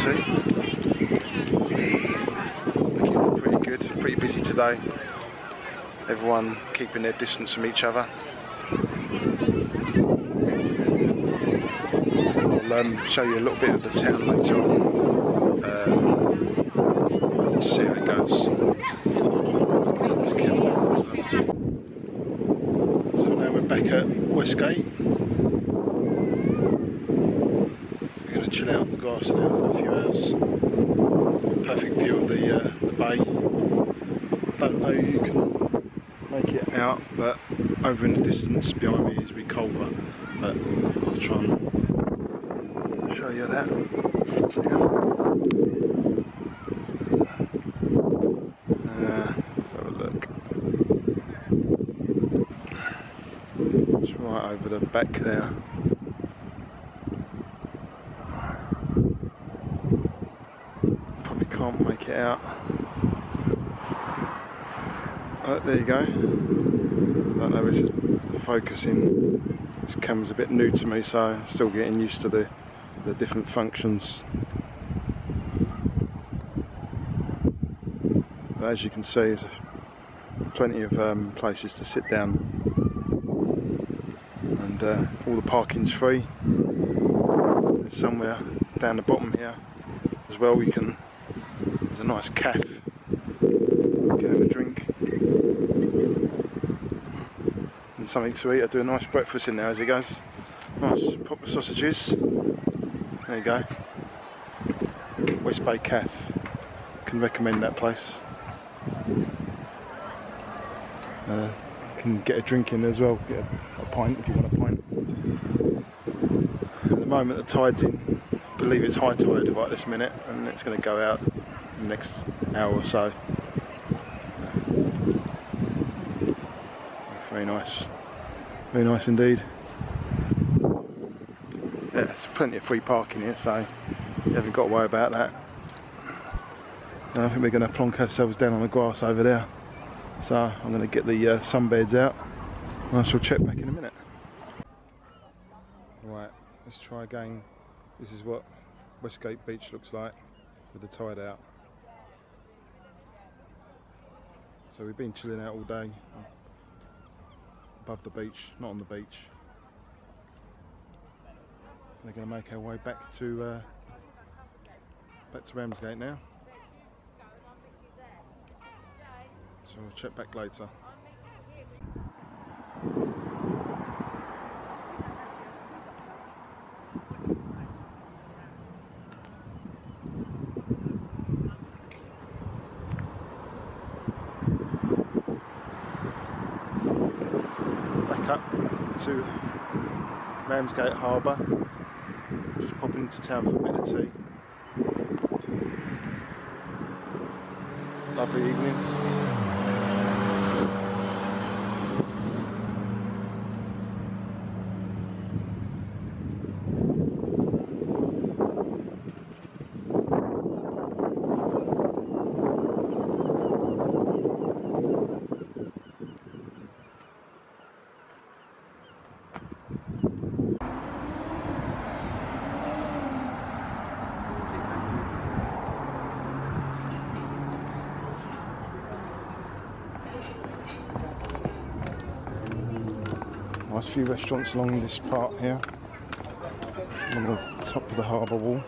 see. Looking pretty good, pretty busy today. Everyone keeping their distance from each other. I'll um, show you a little bit of the town later on. Uh, see how it goes. Let's kill it. So now we're back at Westgate. Out on the grass now for a few hours. Perfect view of the, uh, the bay. Don't know you can make it out, but over in the distance behind me is Reculver. But I'll try and show you that. Uh, have a look. It's right over the back there. Probably can't make it out. Oh, there you go. I don't know if it's focusing. This camera's a bit new to me, so I'm still getting used to the, the different functions. But as you can see, there's plenty of um, places to sit down, and uh, all the parking's free. There's somewhere down the bottom here as well. We can. There's a nice cafe. Can have a drink and something to eat. I do a nice breakfast in there as it goes. Nice proper sausages. There you go. West Bay Cafe. Can recommend that place. Uh, can get a drink in as well. Get a, a pint if you want a pint. At the moment the tide's in. I believe it's high tide right this minute, and it's going to go out next hour or so. Very nice. Very nice indeed. Yeah, there's plenty of free parking here, so you haven't got to worry about that. I think we're going to plonk ourselves down on the grass over there. So I'm going to get the uh, sunbeds out and I shall check back in a minute. Right, let's try again. This is what Westgate Beach looks like with the tide out. So we've been chilling out all day above the beach, not on the beach. We're going to make our way back to uh, back to Ramsgate now. So we'll check back later. Back up to Ramsgate Harbour. Just popping into town for a bit of tea. Lovely evening. Nice few restaurants along this part here. On the top of the harbour wall.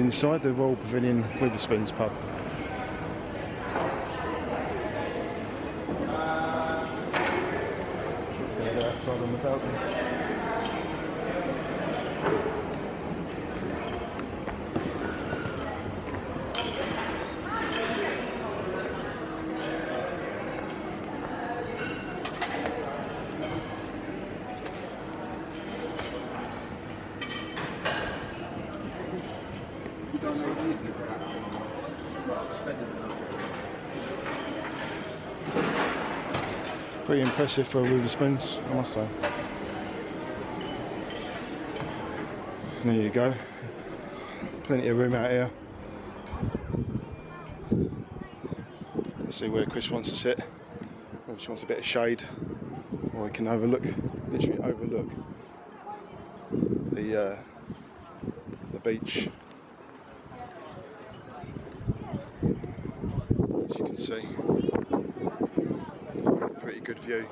Inside the Royal Pavilion Wetherspoons pub. Outside on the balcony. Pretty impressive for Wetherspoons, I must say. There you go. Plenty of room out here. Let's see where Chris wants to sit. Whether she wants a bit of shade, or we can overlook, literally overlook the uh, the beach. As you can see view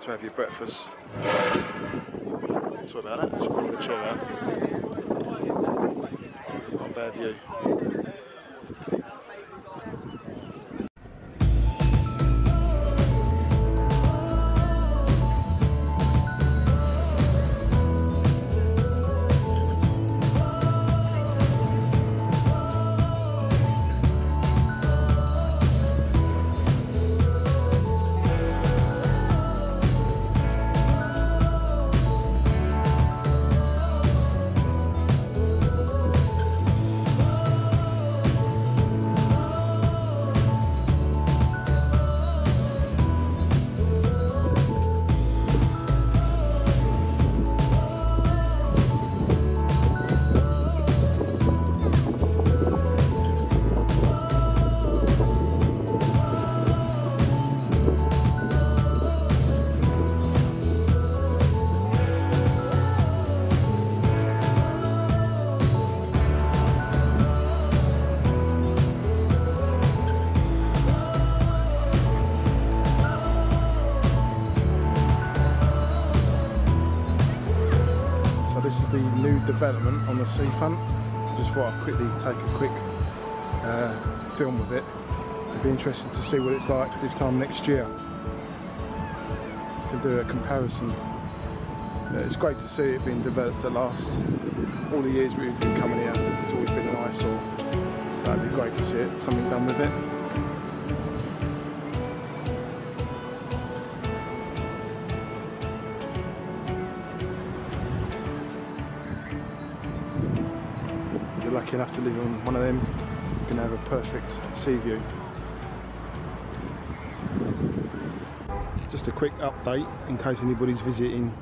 to have your breakfast. Sorry about that, just pull the chair out. Not bad view. Development on the seafront. Just thought I'd quickly take a quick uh, film of it. It'd be interesting to see what it's like this time next year. Can do a comparison. It's great to see it being developed at last. All the years we've been coming here, it's always been an eyesore. So it'd be great to see it, something done with it. You're lucky enough to live on one of them, you can have a perfect sea view. Just a quick update in case anybody's visiting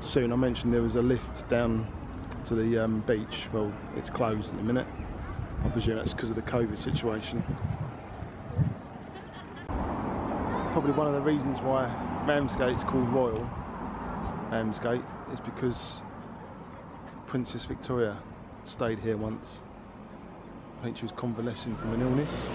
soon. I mentioned there was a lift down to the um, beach. Well, it's closed at the minute. I presume that's because of the COVID situation. Probably one of the reasons why Ramsgate's called Royal Ramsgate is because Princess Victoria stayed here once. I think she was convalescing from an illness.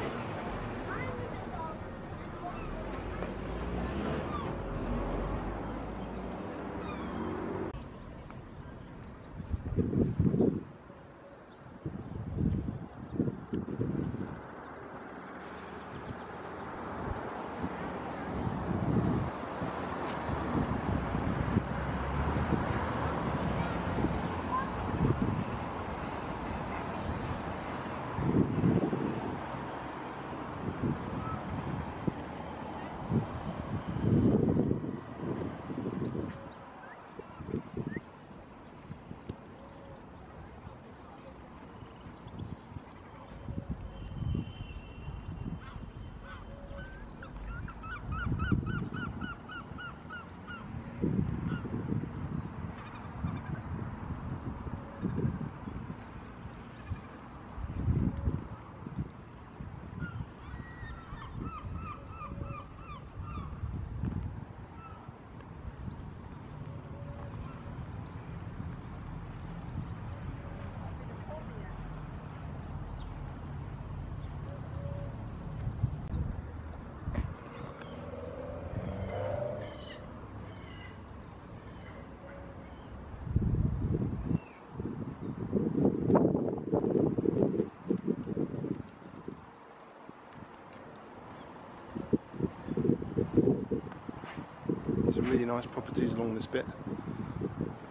Really nice properties along this bit.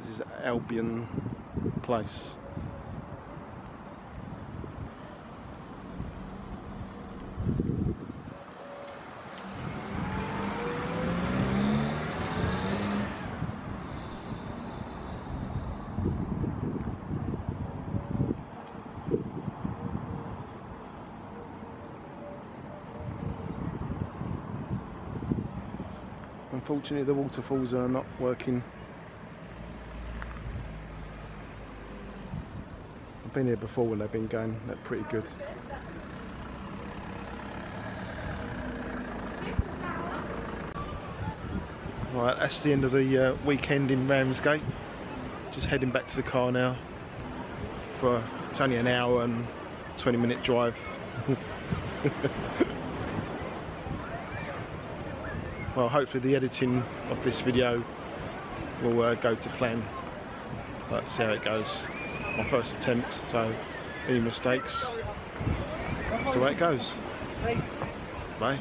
This is Albion Place. Unfortunately the waterfalls are not working. I've been here before when they've been going, they're pretty good. Right, that's the end of the uh, weekend in Ramsgate. Just heading back to the car now. For it's only an hour and 20 minute drive. well hopefully the editing of this video will uh, go to plan. But see how it goes. My first attempt so any mistakes? That's the way it goes. Bye